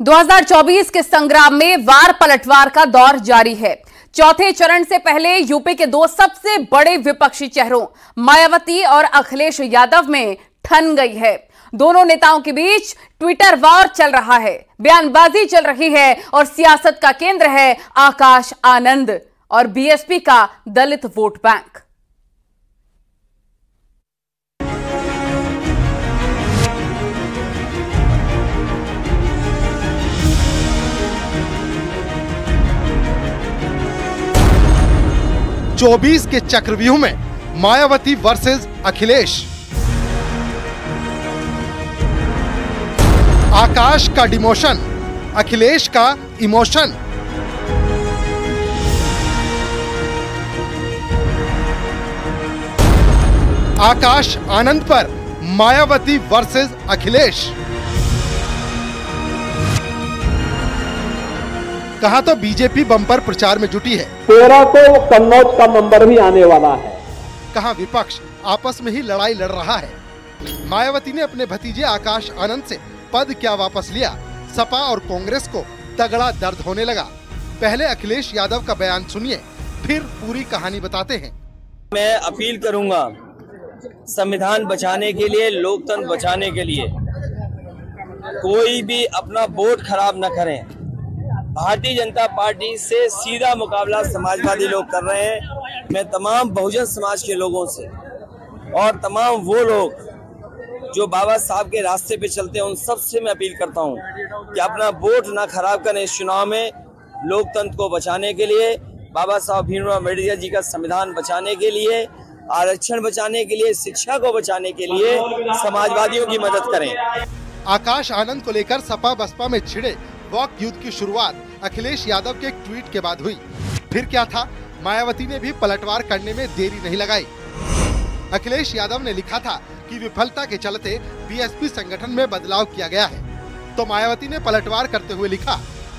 2024 के संग्राम में वार पलटवार का दौर जारी है। चौथे चरण से पहले यूपी के दो सबसे बड़े विपक्षी चेहरों, मायावती और अखिलेश यादव में ठन गई है। दोनों नेताओं के बीच ट्विटर वॉर चल रहा है, बयानबाजी चल रही है और सियासत का केंद्र है आकाश आनंद और बीएसपी का दलित वोट बैंक। चौबीस के चक्रव्यूह में मायावती वर्सेस अखिलेश। आकाश का डिमोशन, अखिलेश का इमोशन। आकाश आनंद पर मायावती वर्सेस अखिलेश। कहा तो बीजेपी बम्पर प्रचार में जुटी है। तेरह को कन्नौज का नंबर भी आने वाला है। कहा विपक्ष आपस में ही लड़ाई लड़ रहा है। मायावती ने अपने भतीजे आकाश आनंद से पद क्या वापस लिया? सपा और कांग्रेस को तगड़ा दर्द होने लगा। पहले अखिलेश यादव का बयान सुनिए फिर पूरी कहानी बताते हैं। मैं अपील करूँगा संविधान बचाने के लिए लोकतंत्र बचाने के लिए कोई भी अपना वोट खराब न करें। भारतीय जनता पार्टी से सीधा मुकाबला समाजवादी लोग कर रहे हैं। मैं तमाम बहुजन समाज के लोगों से और तमाम वो लोग जो बाबा साहब के रास्ते पे चलते हैं, उन सबसे मैं अपील करता हूँ कि अपना वोट ना खराब करें इस चुनाव में लोकतंत्र को बचाने के लिए, बाबा साहब भीमराव अंबेडकर जी का संविधान बचाने के लिए, आरक्षण बचाने के लिए, शिक्षा को बचाने के लिए समाजवादियों की मदद करें। आकाश आनंद को लेकर सपा बसपा में छिड़े वॉक युद्ध की शुरुआत। अखिलेश यादव के एक ट्वीट के बाद हुई। फिर क्या था? मायावती ने भी पलटवार करने में देरी नहीं लगाई। अखिलेश यादव ने लिखा था कि विफलता के चलते बीएसपी संगठन में बदलाव किया गया है। तो मायावती ने पलटवार करते हुए लिखा,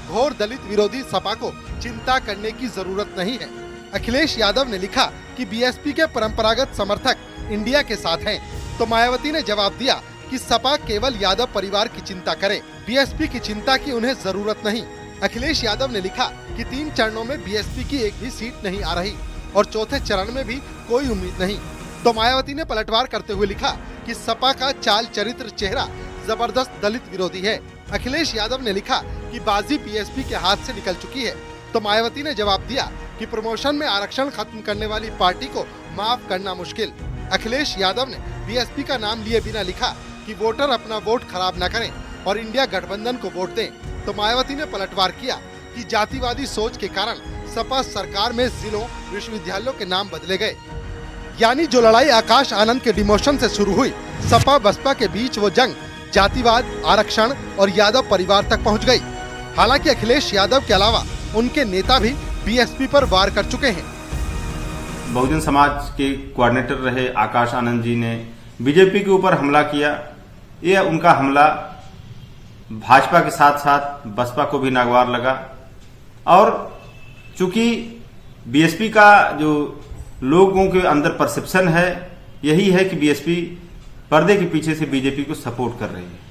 घोर दलित विरोधी सपा को चिंता करने की ज़रूरत नहीं है। अखिलेश यादव ने लिखा कि बीएसपी के परंपरागत समर्थक इंडिया के साथ हैं। तो मायावती ने जवाब दिया कि सपा केवल यादव परिवार की चिंता करे, बीएसपी की चिंता की उन्हें ज़रूरत नहीं। अखिलेश यादव ने लिखा कि तीन चरणों में बीएसपी की एक भी सीट नहीं आ रही और चौथे चरण में भी कोई उम्मीद नहीं। तो मायावती ने पलटवार करते हुए लिखा कि सपा का चाल चरित्र चेहरा ज़बरदस्त दलित विरोधी है। अखिलेश यादव ने लिखा कि बाजी बीएसपी के हाथ से निकल चुकी है। तो मायावती ने जवाब दिया कि प्रमोशन में आरक्षण खत्म करने वाली पार्टी को माफ़ करना मुश्किल। अखिलेश यादव ने बीएसपी का नाम लिए बिना लिखा कि वोटर अपना वोट खराब न करें। और इंडिया गठबंधन को वोट दें तो मायावती ने पलटवार किया कि जातिवादी सोच के कारण सपा सरकार में जिलों, विश्वविद्यालयों के नाम बदले गए। यानी जो लड़ाई आकाश आनंद के डिमोशन से शुरू हुई, सपा बसपा के बीच वो जंग जातिवाद, आरक्षण और यादव परिवार तक पहुँच गई। हालाँकि अखिलेश यादव के अलावा उनके नेता भी बीएसपी पर वार कर चुके हैं। बहुजन समाज के कोऑर्डिनेटर रहे आकाश आनंद जी ने बीजेपी के ऊपर हमला किया। यह उनका हमला भाजपा के साथ साथ बसपा को भी नागवार लगा। और चूँकि बीएसपी का जो लोगों के अंदर परसेप्शन है, यही है कि बीएसपी पर्दे के पीछे से बीजेपी को सपोर्ट कर रही है।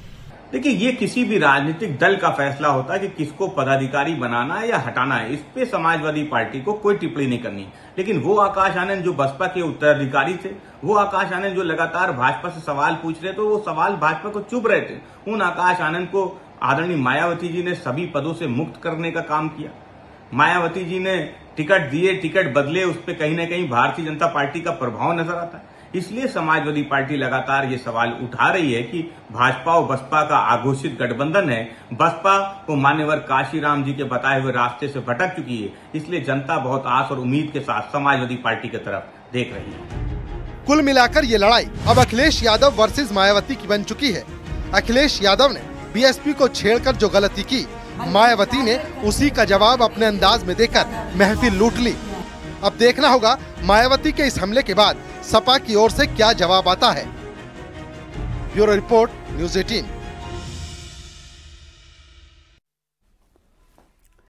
देखिए, ये किसी भी राजनीतिक दल का फैसला होता है कि किसको पदाधिकारी बनाना है या हटाना है। इस पे समाजवादी पार्टी को कोई टिप्पणी नहीं करनी। लेकिन वो आकाश आनंद जो बसपा के उत्तराधिकारी थे, वो आकाश आनंद जो लगातार भाजपा से सवाल पूछ रहे थे, वो सवाल भाजपा को चुप रहे थे। उन आकाश आनंद को आदरणीय मायावती जी ने सभी पदों से मुक्त करने का काम किया। मायावती जी ने टिकट दिए, टिकट बदले, उस पर कहीं ना कहीं भारतीय जनता पार्टी का प्रभाव नज़र आता है। इसलिए समाजवादी पार्टी लगातार ये सवाल उठा रही है कि भाजपा और बसपा का आघोषित गठबंधन है। बसपा को मान्यवर काशीराम जी के बताए हुए रास्ते से भटक चुकी है। इसलिए जनता बहुत आस और उम्मीद के साथ समाजवादी पार्टी की तरफ़ देख रही है। कुल मिलाकर ये लड़ाई अब अखिलेश यादव वर्सेज मायावती की बन चुकी है। अखिलेश यादव ने बीएसपी को छेड़कर जो गलती की, मायावती ने उसी का जवाब अपने अंदाज में देकर महफिल लूट ली। अब देखना होगा मायावती के इस हमले के बाद सपा की ओर से क्या जवाब आता है? Bureau report news eighteen.